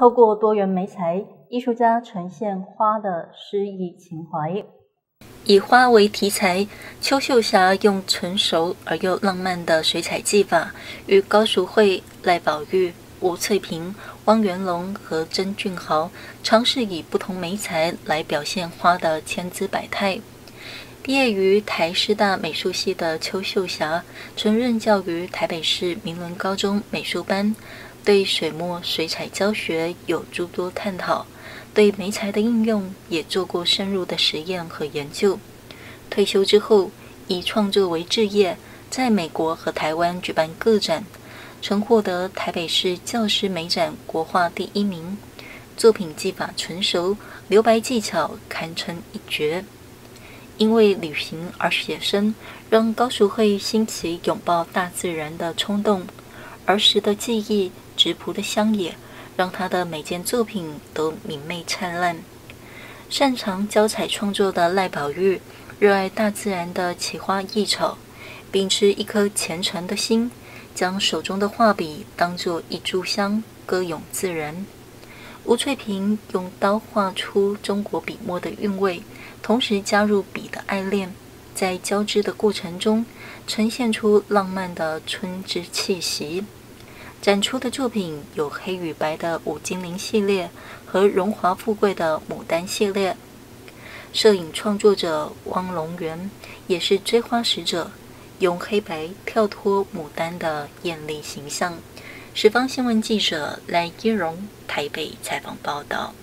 透过多元媒材，艺术家呈现花的诗意情怀。以花为题材，邱秀霞用成熟而又浪漫的水彩技法，与高淑慧、赖宝玉、吴翠萍、汪元龙和曾俊豪尝试以不同媒材来表现花的千姿百态。毕业于台师大美术系的邱秀霞，曾任教于台北市明伦高中美术班，对水墨水彩教学有诸多探讨。对媒材的应用也做过深入的实验和研究。退休之后，以创作为置业，在美国和台湾举办个展，曾获得台北市教师美展国画第一名。作品技法纯熟，留白技巧堪称一绝。因为旅行而写生，让高淑慧兴起拥抱大自然的冲动。儿时的记忆，直朴的乡野。让他的每件作品都明媚灿烂。擅长交彩创作的赖宝玉，热爱大自然的奇花异草，秉持一颗虔诚的心，将手中的画笔当作一炷香，歌咏自然。吴翠萍用刀画出中国笔墨的韵味，同时加入笔的爱恋，在交织的过程中，呈现出浪漫的春之气息。展出的作品有黑与白的五精灵系列和荣华富贵的牡丹系列。摄影创作者汪龙元也是追花使者，用黑白跳脱牡丹的艳丽形象。时方新闻记者赖一荣台北采访报道。